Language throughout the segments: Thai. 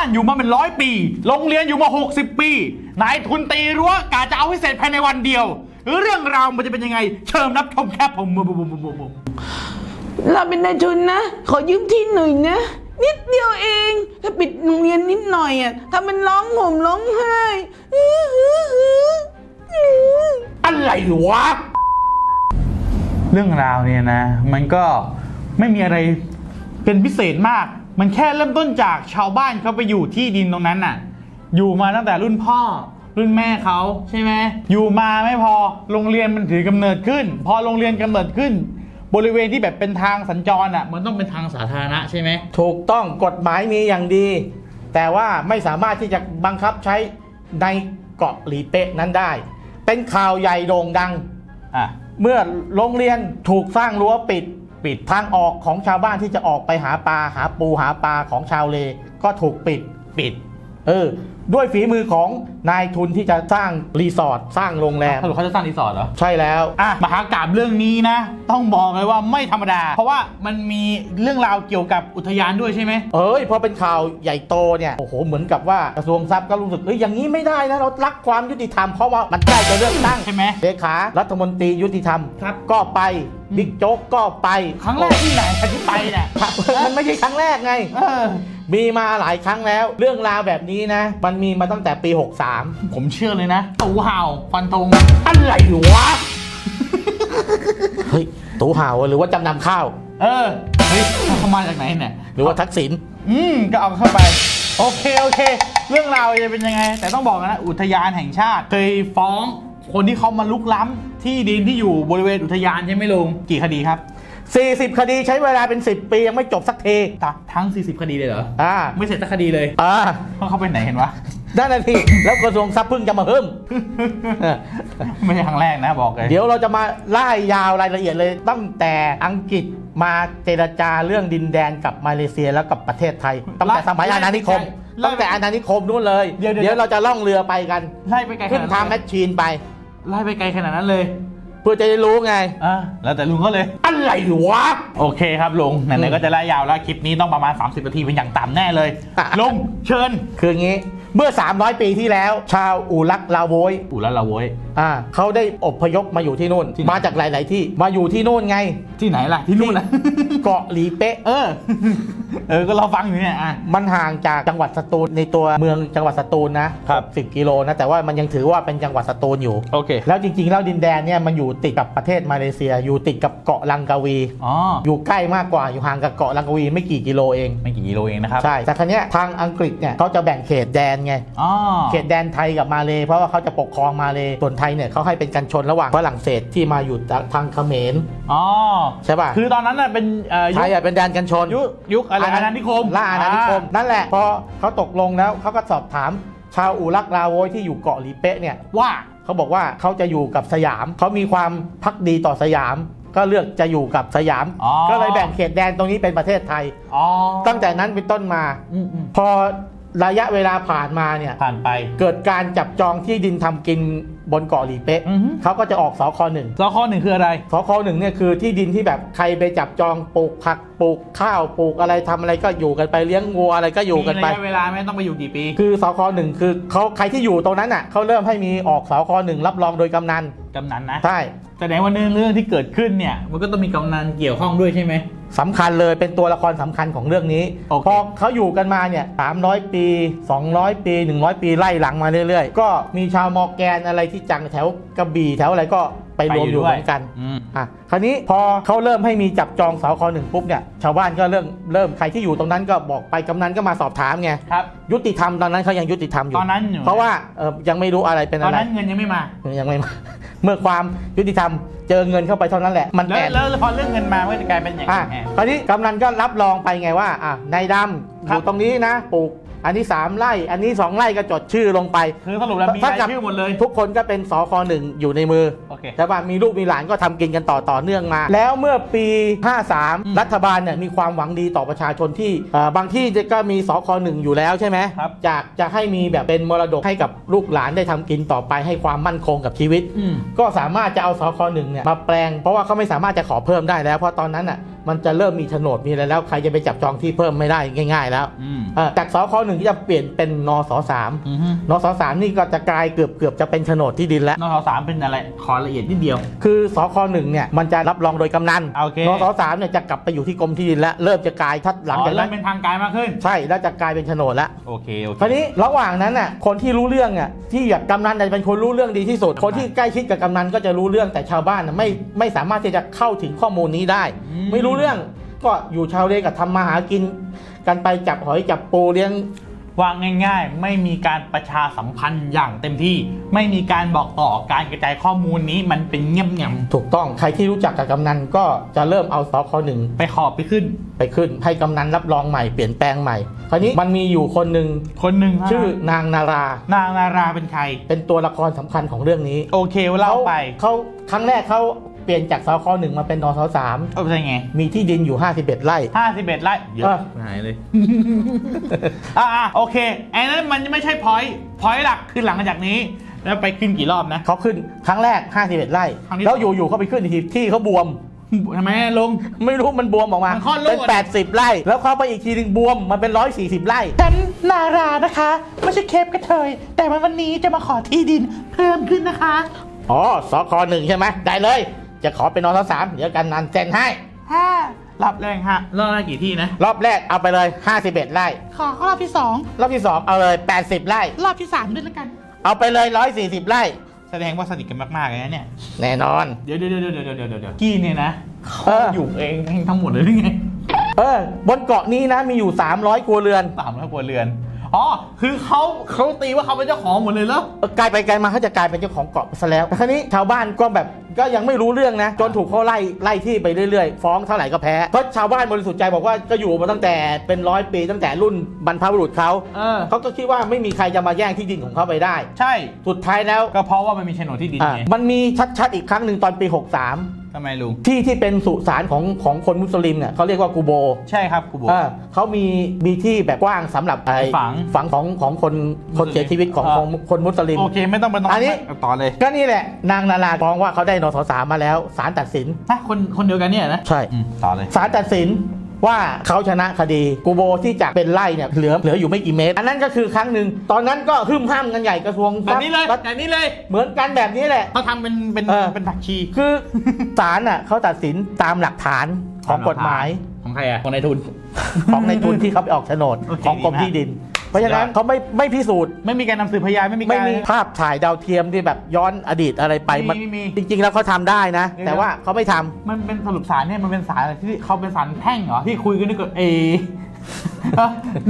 านอยู่มาเป็นร้อยปี โรงเรียนอยู่มา 60 ปี นายทุนตีรั้วกาจะเอาให้เสร็จภายในวันเดียว เรื่องราวมันจะเป็นยังไง เชิญรับชมแค่ผมบุบบุบบุบบุบเราเป็นนายทุนนะ ขอยืมที่หน่อยนะ นิดเดียวเอง ถ้าปิดโรงเรียนนิดหน่อยอะทำเป็นร้องห่มร้องไห้อะไรวะ เรื่องราวเนี่ยนะ มันก็ไม่มีอะไรเป็นพิเศษมาก มันแค่เริ่มต้นจากชาวบ้านเขาไปอยู่ที่ดินตรงนั้นน่ะ อยู่มาตั้งแต่รุ่นพ่อ รุ่นแม่เขาใช่ไหมอยู่มาไม่พอโรงเรียนมันถือกำเนิดขึ้น พอโรงเรียนกำเนิดขึ้น บริเวณที่แบบเป็นทางสัญจรอะ มันต้องเป็นทางสาธารณะใช่ไหมถูกต้องกฎหมายมีอย่างดี แต่ว่าไม่สามารถที่จะบังคับใช้ในเกาะหลีเป๊ะนั้นได้ เป็นข่าวใหญ่โด่งดังอะเมื่อโรงเรียนถูกสร้างรั้วปิด ปิดทางออกของชาวบ้านที่จะออกไปหาปลาหาปูหาปลาของชาวเลก็ถูกปิดปิดเออด้วยฝีมือของนายทุนที่จะสร้างรีสอร์ทสร้างโรงแรมสรุปเขาจะสร้างรีสอร์ทเหรอ ใช่แล้วอะมหากาพย์เรื่องนี้นะ ต้องบอกเลยว่าไม่ธรรมดา เพราะว่ามันมีเรื่องราวเกี่ยวกับอุทยานด้วยใช่ไหมเอ้ยพอเป็นข่าวใหญ่โตเนี่ยโอ้โหเหมือนกับว่ากระทรวงทรัพย์ก็รู้สึกเอ้ยอย่างนี้ไม่ได้นะเรารักความยุติธรรมเพราะว่ามันใกล้จะเลือกตั้งใช่ไหมเลขารัฐมนตรียุติธรรมครับก็ไป บิ๊กโจ๊กก็ไปครั้งแรกที่ไหนที่ไปเนี่ยครับมันไม่ใช่ครั้งแรกไงเออมีมาหลายครั้งแล้ว เรื่องราวแบบนี้นะ มันมีมาตั้งแต่ปีผมเชื่อเลยนะตูเห่าฟันธงอะไรวะ63เฮ้ยตูห่าวหรือว่าจำนำข้าว เออเฮ้ยเขามาจากไหนเนี่ยหรือว่าทักษิณอืมก็เอาเข้าไปโอเคโอเค เรื่องราวจะเป็นยังไง แต่ต้องบอกนะอุทยานแห่งชาติเคยฟ้อง คนที่เขามาลุกล้ำที่ดินที่อยู่บริเวณอุทยานใช่ไหมลุงกี่คดีครับ 40 คดีใช้เวลาเป็น 10 ปี ยังไม่จบสักทีทั้ง 40 คดีเลยเหรออ่าไม่เสร็จสักคดีเลยอ่าเพราะเขาไปไหนเห็นวะนั่นนาทีแล้วกระทรวงทรัพย์เพิ่งจะมาเพิ่มไม่ใช่ครั้งแรกนะบอกเลยเดี๋ยวเราจะมาไล่ยาวรายละเอียดเลยตั้งแต่อังกฤษมาเจรจาเรื่องดินแดนกับมาเลเซียแล้วกับประเทศไทยตั้งแต่สมัยอาณานิคมไล่ตั้งแต่อาณานิคมนู้นเลยเดี๋ยวเดี๋ยวเดี๋ยวเราจะล่องเรือไปกันไล่ไปไกลขขึ้นนาดทางนั้นแมเลยชชีนไป ไล่ไปไกลขนาดนั้นเลยเพื่อจะได้รู้ไงอะแล้วแต่ลุงก็เลย อะไรวะ โอเคครับลุงไหอืนมๆก็จะไล่ยาวแล้วคลิปนี้ต้องประมาณ 30นาทีเป็นอย่างต่ำแน่เลยอะลุงเชิญ คืออย่างนี้ เมื่อ 300 ปีที่แล้ว ชาวอูรักลาโวยอูแล้วเราโว้ย อ่าเขาได้อพยพมาอยู่ที่นู่น ที่ไหน มาจากหลาย ๆ ที่มาอยู่ที่นู่นไง ที่ไหนล่ะ ที่นู่นนะ เกาะหลีเป๊ะ เออ เออ ก็เราฟังอยู่เนี่ยอะ มันห่างจากจังหวัดสตูลในตัวเมืองจังหวัดสตูลนะครับ10กิโลนะ แต่ว่ามันยังถือว่าเป็นจังหวัดสตูลอยู่ โอเค แล้วจริง ๆ แล้วดินแดนเนี่ยมันอยู่ติดกับประเทศมาเลเซีย อยู่ติดกับเกาะลังกาวี อ๋อ อยู่ใกล้มากกว่าอยู่ห่างกับเกาะลังกาวีไม่กี่กิโลเอง ไม่กี่กิโลเองนะครับ ใช่ แต่ครั้นี้ยทางอังกฤษเนี่ยเขาจะแบ่งเขตแดนไงอ๋อเขตแดนไทยกับมาเลเพราะว่าเขาจะปกครองมาเลส่วนไทยเนี่ยเขาให้เป็นกันชนระหว่างฝรั่งเศสที่มาอยู่ทางเขมรอ๋อใช่ป่ะคือตอนนั้นน่ะเป็นเอ่อไทยุยคอะเป็นแดนกันชนยุคยุคอะไรอาณานิคมล่าอาณานิคมนั่นแหละพอเขาตกลงแล้วเขาก็สอบถามชาวอูรักลาโวยที่อยู่เกาะหลีเป๊ะเนี่ยว่าเขาบอกว่าเขาจะอยู่กับสยามเขามีความพักดีต่อสยามก็เลือกจะอยู่กับสยามอ๋อก็เลยแบ่งเขตแดนตรงนี้เป็นประเทศไทยอ๋อตั้งแต่นั้นเป็นต้นมาอืมอืมพอ ระยะเวลาผ่านมาเนี่ยผ่านไป เกิดการจับจองที่ดินทำกินบนเกาะหลีเป๊ะอือฮึ เขาก็จะออกสคหนึ่งแล้วข้อหนึ่งคืออะไรสคหนึ่งเนี่ยคือที่ดินที่แบบใครไปจับจองปลูกผักปลูกข้าวปลูกอะไรทำอะไรก็อยู่กันไปเลี้ยงวัวอะไรก็อยู่กันมีไประยะเวลาไม่ต้องไปอยู่กี่ปี คือสคหนึ่งคือเขาใครที่อยู่ตรงนั้นอะเขาเริ่มให้มีออกสคหนึ่งรับรองโดยกำนันกำนันนะ ใช่ แสดงว่าเรื่องเรื่องที่เกิดขึ้นเนี่ย มันก็ต้องมีกำนันเกี่ยวข้องด้วยใช่ไหม สำคัญเลยเป็นตัวละครสำคัญของเรื่องนี้ โอเค พอเขาอยู่กันมาเนี่ย300 ปี 200 ปี 100 ปีไล่หลังมาเรื่อยๆ ก็มีชาวมอร์แกนอะไรที่จังแถวกระบี่แถวอะไรก็ไปรวมอยู่เหมือนกัน อืม อะคราวนี้พอเขาเริ่มให้มีจับจองสคหนึ่งปุ๊บเนี่ยชาวบ้านก็เริ่มเริ่มใครที่อยู่ตรงนั้นก็บอกไปกำนันก็มาสอบถามไงครับ ยุติธรรมตอนนั้นเขายังยุติธรรมอยู่ตอนนั้นอยู่ เพราะว่าเอ่อยังไม่รู้อะไรเป็นตออะนไรนั้นเงินยังไม่มา ยังไม่มา เมื่อความยุติธรรมเจอเงินเข้าไปเท่านั้นแหละ มันแล้วแอนแล้วพอเรื่องเงินมาก็จะกลายเป็นอย่างอะนี้ คราวนี้กำนันก็รับรองไปไงว่าอะนายดำอครับยู่ตรงนี้นะปลูก อันนี้ 3 ไร่ อันนี้ 2 ไร่ก็จดชื่อลงไป คือสรุปแล้วมีถ้ารายกับชื่อหมดเลย ทุกคนก็เป็นสคหนึ่งอยู่ในมือโอเคใช่ป่ะมีลูกมีหลานก็ทำกินกันต่อต่อเนื่องมา แล้วเมื่อปีอืม53 รัฐบาลเนี่ยมีความหวังดีต่อประชาชนที่เอ่อบางที่ก็มีสคหนึ่งอยู่แล้วใช่ไหมครับอยากจะให้มีแบบเป็นมรดกให้กับลูกหลานได้ทำกินต่อไปให้ความมั่นคงกับชีวิตอืมก็สามารถจะเอาสคหนึ่งเนี่ยมาแปลง เพราะว่าเขาไม่สามารถจะขอเพิ่มได้แล้วเพราะตอนนั้นอะมันจะเริ่มมีโฉนดมีอะไรแล้วใครจะไปจับจองที่เพิ่มไม่ได้ง่าย ๆ แล้วอืมเอ่อจากสคหนึ่งที่จะเปลี่ยนเป็นนสสามอือฮึนสสามนี่ก็จะกลายเกือบเกือบจะเป็นโฉนดที่ดินแล้วนสสามเป็นอะไรขอละเอียดนิดเดียว คือสคหนึ่งเนี่ยมันจะรับรองโดยกำนันโอเคนสสามเนี่ยจะกลับไปอยู่ที่กรมที่ดินแล้วเริ่มจะกลายถ้าหลังจากอ๋อเริ่นั้มนเป็นทางการมากขึ้น ใช่แล้วจะกลายเป็นโฉนดแล้วโอเคโอเคคราวนี้ระหว่างนั้นน่ะคนที่รู้เรื่องอะที่อยากกำนันจะเป็นคนรู้เรื่องดีที่สุด คนที่ใกล้ชิดกับกำนันก็จะรู้เรื่องแต่ชาวบ้านน่ะไม่ไม่สามารถที่จะเข้าถึงข้อมูลนี้ได้ ไม่รู้เรื่องก็อยู่ชาวเลกับทำมาหากิน กันไปจับหอยจับปูเลี้ยงว่าง่ายๆ ไม่มีการประชาสัมพันธ์อย่างเต็มที่ ไม่มีการบอกต่อการกระจายข้อมูลนี้มันเป็นเงียบถูกต้องใครที่รู้จักกับกำนันก็จะเริ่มเอาสคหนึ่งๆไปขอบไปขึ้น ไปขึ้น ให้กำนันรับรองใหม่เปลี่ยนแปลงใหม่ คราวนี้มันมีอยู่คนหนึ่งคนหนึ่งฮะชื่อนางนารานางนาราเป็นใคร เป็นตัวละครสำคัญของเรื่องนี้ โอเคเล่าไปเขาครั้งแรกเขา เปลี่ยนจากสคหนึ่งมาเป็นนสสามเอาเป็นไงมีที่ดินอยู่ 51 ไร่ ห้าสิบเอ็ดไร่เยเออะอหายเลย อ่าโอเคไอ้นั้นมันไม่ใช่พอยต์พอยต์หลักคือหลังจากนี้ แล้วไปขึ้นกี่รอบนะ เขาขึ้นครั้งแรก 51 ไร่ ครั้งที่แล้วสองอยู่ๆเขาไปขึ้นอีกทีที่เขาบวม ทำไมลงไม่รู้มันบวมออกมา มันคลอดลูกเป็น อะ 80 ไร่ แล้วเขาไปอีกทีหนึงบวม มันเป็น 140 ไร่ฉันนารานะคะ ไม่ใช่เคปกระเทย แต่วันนี้จะมาขอที่ดินเพิ่มขึ้นนะคะ อ๋อสคหนึ่งใช่ไหมได้เลย จะขอเป็นนสสามเดี๋ยวกันนันเซ็นให้ห้ารอบแรกฮะรอบแรกกี่ที่นะ รอบแรกเอาไปเลย 51 ไร่ ขอรอบที่สองรอบที่2เอาเลย 80 ไร่ รอบที่สามด้วยแล้วกัน เอาไปเลย 140 ไร่ แสดงว่าสนิทกันมากๆเลยนะเนี่ย แน่นอน เดี๋ยวเดี๋ยวเดี๋ยวเดี๋ยวเดี๋ยวเดี๋ยวเดี๋ยวกี้เนี่ยนะเออเขาอยู่เองทั้งหมดเลยหรือไง เออบนเกาะนี้นะมีอยู่ 300 ครัวเรือนสามร้อยกว่าเรือน อ๋อ คือเขาเขาตีว่าเขาเป็นเจ้าของหมดเลยเหรอเออกลายไปไกลมาเขาจะกลายเป็นเจ้าของเกาะซะแล้วแต่คราวนี้ชาวบ้านก็แบบก็ยังไม่รู้เรื่องนะ จนถูกเขาไล่ไล่ที่ไปเรื่อยๆ ฟ้องเท่าไหร่ก็แพ้ เพราะชาวบ้านบริสุทธิ์ใจบอกว่าก็อยู่มาตั้งแต่เป็นร้อยปีตั้งแต่รุ่นบรรพบุรุษเขาเออ เขาก็คิดว่าไม่มีใครจะมาแย่งที่ดินของเขาไปได้ ใช่ สุดท้ายแล้วก็เพราะว่ามันมีโฉนดที่ดินอะไงมันมีชัดๆอีกครั้งหนึ่งตอนปี ทำไมลุง63ที่ที่เป็นสุสานของของคนมุสลิมเนี่ยเขาเรียกว่ากูโบใช่ครับกูบอกอ่าเขามีมีที่แบบกว้างสำหรับไอ้ฝังฝังของของคนคนเสียชีวิตของอ่า ของคนมุสลิม โอเคไม่ต้องไปนอนอันนี้ ต่อเลยก็นี่แหละ นางนาราฟ้องว่าเขาได้นสสามมาแล้วศาลตัดสินนะคนคนเดียวกันเนี่ยนะใช่ อืมต่อเลย ศาลตัดสิน ว่าเขาชนะคดีกูโบที่จะเป็นไร่เนี่ยเหลือเหลืออยู่ไม่กี่เมตร อันนั้นก็คือครั้งหนึ่งตอนนั้นก็หึ่มห้ามกันใหญ่กระทรวงแบบนี้เลยทรัพย์แบบนี้เลยเหมือนกันแบบนี้แหละเขาทำเป็นเป็นเออเป็นผักชีคือศาลอะเขาตัดสินตามหลักฐานของกฎหมายของใครอะของนายทุน ของในทุนที่เขาไปออกโฉนดโอเคของกรมดีมากที่ดิน เพราะฉะนั้นสุดยอดเขาไม่ไม่พิสูจน์ไม่มีการนำสืบพยานไม่มีไม่การ มีภาพถ่ายดาวเทียมที่แบบย้อนอดีตอะไรไปไม่มีไม่มีจริง ๆ แล้วเขาทำได้นะเดี๋ยวแต่ว่าเขาไม่ทำ มันเป็นสรุปสารเนี่ยมันเป็นสารอะไรที่เขาเป็นสารแพ่งเหรอที่คุยกันนึกว่าเอเออ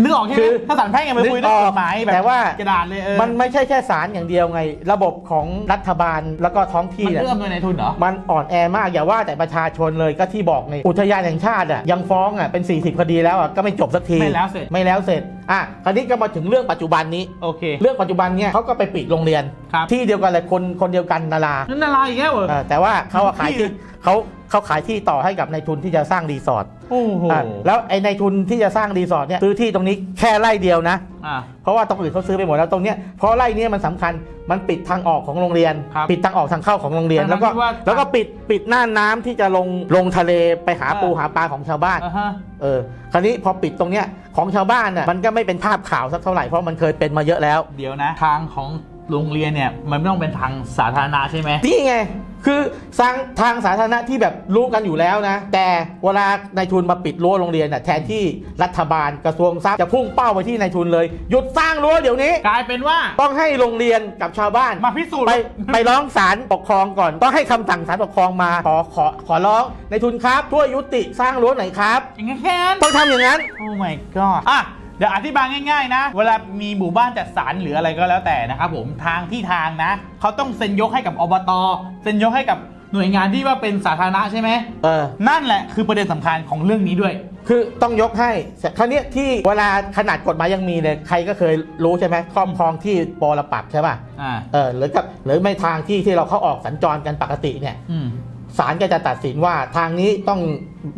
นึกออกใช่ไหคืมอถ้าสารแพ่งเนี่ยมันคุยเรื่องกฎหมายแบบแต่ว่ากระดาษเลยเออมันไม่ใช่แค่ศาลอย่างเดียวไง ระบบของรัฐบาลแล้วก็ท้องที่มันเนี่ยเอื้อมโดยนายทุนเหรอ มันอ่อนแอมากอย่าว่าแต่ประชาชนเลยก็ที่บอกในอุทยานแห่งชาติอะยังฟ้องอะเป็น 40 คดีแล้วอะก็ไม่จบสักที ไม่แล้วเสร็จไม่แล้วเสร็จอะคราวนี้ก็มาถึงเรื่องปัจจุบันนี้โอเค เรื่องปัจจุบันเนี่ยเขาก็ไปปิดโรงเรียนครับที่เดียวกันเลยคนคนเดียวกันนารานั่นอะไรอีกแล้วเหรอเออแต่ว่าเขาอะขายที่ที่เขา เขาขายที่ต่อให้กับนายทุนที่จะสร้างรีสอร์ทโอ้โหอะแล้วไอ้นายทุนที่จะสร้างรีสอร์ทเนี่ยซื้อที่ตรงนี้แค่ไร่เดียวนะ อะ เพราะว่าตรงอื่นเขาซื้อไปหมดแล้วตรงเนี้ยเพราะไร่เนี้ยมันสำคัญมันปิดทางออกของโรงเรียน ครับปิดทางออกทางเข้าของโรงเรียนทั้งๆแล้วก็ที่ว่าแล้วก็ปิดปิดหน้าน้ำที่จะลงลงทะเลไปหาอ่า ปูหาปลาของชาวบ้าน อ่าฮะ เออคราวนี้พอปิดตรงเนี้ยของชาวบ้านน่ะมันก็ไม่เป็นภาพข่าวสักเท่าไหร่เพราะมันเคยเป็นมาเยอะแล้ว เดี๋ยวนะ ทางของ โรงเรียนเนี่ยมันไม่ต้องเป็นทางสาธารณะใช่ไหมนี่ไง คือสร้างทางสาธารณะที่แบบรู้กันอยู่แล้วนะ แต่เวลานายทุนมาปิดรั้วโรงเรียนน่ะแทนที่รัฐบาลกระทรวงทรัพย์จะพุ่งเป้าไปที่นายทุนเลย หยุดสร้างรั้วเดี๋ยวนี้ กลายเป็นว่าต้องให้โรงเรียนกับชาวบ้าน มาพิสูจน์ไปไปร้องศาลปกครองก่อน ต้องให้คำสั่งศาลปกครองมา ขอขอขอร้องนายทุนครับช่วยยุติสร้างรั้วหน่อยครับอย่างงั้นแค่นั้นต้องทำอย่างนั้น โอ้ my god อะ เดี๋ยวอธิบายง่ายๆนะ เวลามีหมู่บ้านจัดสรรหรืออะไรก็แล้วแต่นะครับผมทางที่ทางนะเขาต้องเซ็นยกให้กับอบตเซ็นยกให้กับหน่วยงานที่ว่าเป็นสาธารณะใช่ไหมเออ นั่นแหละคือประเด็นสำคัญของเรื่องนี้ด้วย คือต้องยกให้แต่ครั้นี้ยที่เวลาขนาดกฎหมายยังมีเลยใครก็เคยรู้ใช่ไหมครอบครองที่ปรปักษ์ใช่ป่ะอ่า เออหรือกับหรือไม่ทางที่ที่เราเข้าออกสัญจรกันปกติเนี่ย อืม ศาลก็จะตัดสินว่าทางนี้ต้อง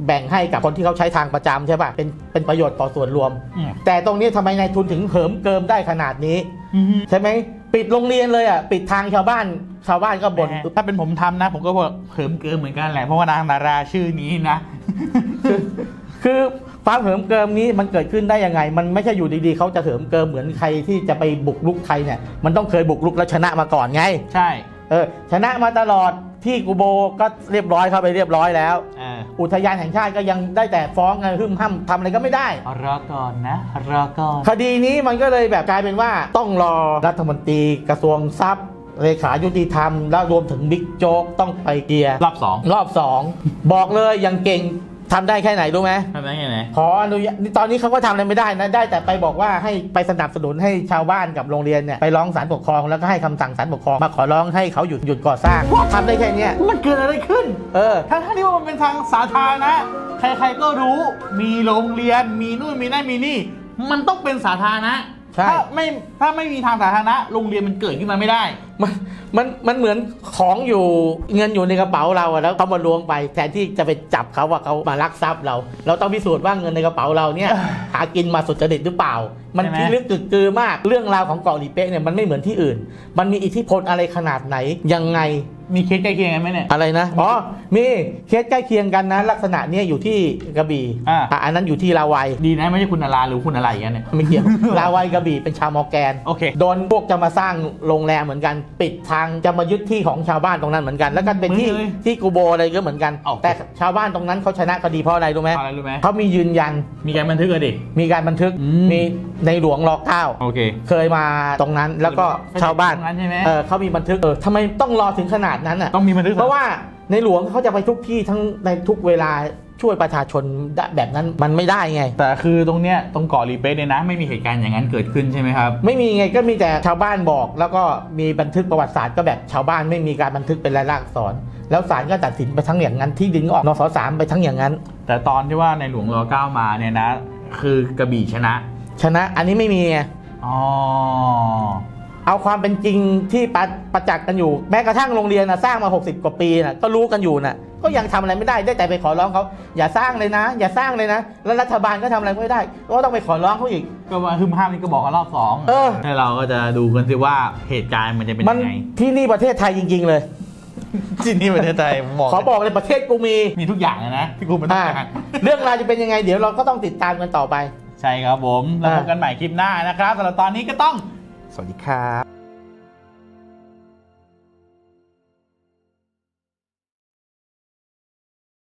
แบ่งให้กับคนที่เขาใช้ทางประจำใช่ป่ะเป็นเป็นประโยชน์ต่อส่วนรวมอืมแต่ตรงนี้ทำไมนายทุนถึงเหิมเกิมได้ขนาดนี้อืมใช่ไหมปิดโรงเรียนเลยอะปิดทางชาวบ้านชาวบ้านก็บ่นแหมถ้าเป็นผมทำนะ ผมก็บอกเขิมเกินเหมือนกันแหละเพราะว่านางดาราชื่อนี้นะคือคือความเหิมเกิมนี้มันเกิดขึ้นได้ยังไง มันไม่ใช่อยู่ดีๆเขาจะเหิมเกิมเหมือนใครที่จะไปบุกรุกใครเนี่ย มันต้องเคยบุกรุกแล้วชนะมาก่อนไง ใช่ เออชนะมาตลอด ที่กูโบก็เรียบร้อยเข้าไปเรียบร้อยแล้วเอออุทยานแห่งชาติก็ยังได้แต่ฟ้องกันหึมห้ำทำอะไรก็ไม่ได้ รอก่อนนะรอก่อน คดีนี้มันก็เลยแบบกลายเป็นว่าต้องรอรัฐมนตรีกระทรวงทรัพย์เลขายุติธรรม แล้วรวมถึงบิ๊กโจ๊กต้องไปเกียร์รอบสอง รอบสอง บอกเลยยังเก่ง ทำได้แค่ไหนรู้ไหมทำได้ไงไหนขออนุญาตตอนนี้เขาก็ทำอะไรไม่ได้นะได้แต่ไปบอกว่าให้ไปสนับสนุนให้ชาวบ้านกับโรงเรียนเนี่ยไปร้องศาลปกครองแล้วก็ให้คำสั่งศาลปกครองมาขอร้องให้เขาหยุดหยุดก่อสร้างทำได้แค่เนี้ยมันเกิดอะไรขึ้น เออทั้งๆที่ว่ามันเป็นทางสาธารณะใครๆก็รู้มีโรงเรียนมีนู่นมีนั่นมีนี่ มันต้องเป็นสาธารณะ ใช่ ถ้าไม่ถ้าไม่มีทางสาธารณะโรงเรียนมันเกิดขึ้นมาไม่ได้ มันมันมันเหมือนของอยู่เงินอยู่ในกระเป๋าเราอะแล้วเขามาล้วงไปแทนที่จะไปจับเขาว่าเขามาลักทรัพย์เรา เราต้องพิสูจน์ว่าเงินในกระเป๋าเราเนี่ย หากินมาสุจริตหรือเปล่า มันใช่ไหม พิลึกกึกกือมากเรื่องราวของเกาะหลีเป๊ะเนี่ยมันไม่เหมือนที่อื่น มันมีอิทธิพลอะไรขนาดไหนยังไง มีเคสใกล้เคียงกันไหมเนี่ย อะไรนะอ๋อมีเคสใกล้เคียงกันนะ ลักษณะเนี้ยอยู่ที่กระบี่อ่า อะอันนั้นอยู่ที่ราไวย์ดีนะไม่ใช่คุณนาราหรือคุณอะไรอย่างเงี้ยเนี่ย ไม่เกี่ยว ราไวย์กระบี่เป็นชาวมอแกนโอเคโดนพวกจะมาสร้างโรงแรมเหมือนกัน ปิดทางจะมายึดที่ของชาวบ้านตรงนั้นเหมือนกัน แล้วก็เป็นที่เหมือนเลยที่กูโบร์อะไรก็เหมือนกัน โอเค แต่ชาวบ้านตรงนั้นเขาชนะคดีเพราะอะไรรู้ไหมอะไรรู้ไหมเขามียืนยันมีการบันทึกเลยดิ มีการบันทึกอืม มีในหลวงรอเก้า โอเค เคยมาตรงนั้นแล้วก็ชาวบ้านตรงนั้นใช่ไหม เออเขามีบันทึกเออทำไมต้องรอถึงขนาดนั้นอะต้องมีบันทึกเพราะว่าในหลวงเขาจะไปทุกที่ทั้งในทุกเวลาช่วยประชาชนได้แบบนั้นมันไม่ได้ไง แต่คือตรงเนี้ยตรงเกาะลีเป๊ะเนี่ยนะ ไม่มีเหตุการณ์อย่างนั้นเกิดขึ้นใช่ไหมครับ ไม่มีไงก็มีแต่ชาวบ้านบอก แล้วก็มีบันทึกประวัติศาสตร์ก็แบบชาวบ้านไม่มีการบันทึกเป็นลายลักษณ์อักษร แล้วศาลก็ตัดสินไปทั้งอย่างนั้น ที่ดินก็ออกนสสามไปทั้งอย่างนั้น แต่ตอนที่ว่าในหลวงรอเก้ามาเนี่ยนะ คือกระบี่ชนะ ชนะอันนี้ไม่มีไงอ๋อ เอาความเป็นจริงที่ประประจักษ์กันอยู่ แม้กระทั่งโรงเรียนนะสร้างมา 60 กว่าปีนะก็รู้กันอยู่นะก็ยังทำอะไรไม่ได้ได้แต่ไปขอร้องเขาอย่าสร้างเลยนะ อย่าสร้างเลยนะ แล้วรัฐบาลก็ทำอะไรไม่ได้ก็ต้องไปขอร้องเขาอีกก็มาฮึมห้ามนี่ก็บอกกันรอบสองเออให้เราก็จะดูกันสิว่าเหตุการณ์มันจะเป็นมันยังไงที่นี่ประเทศไทยจริง ๆ เลยที่นี่ประเทศไทยบอกขอบอกเลยประเทศกูมีมีทุกอย่างอะนะที่กูมันต้องอ่าการเรื่องราวจะเป็นยังไง เดี๋ยวเราก็ต้องติดตามกันต่อไป ใช่ครับผมแล้วอ่าพบกันใหม่คลิปหน้านะครับสำหรับตอนนี้ก็ต้อง สวัสดีครับ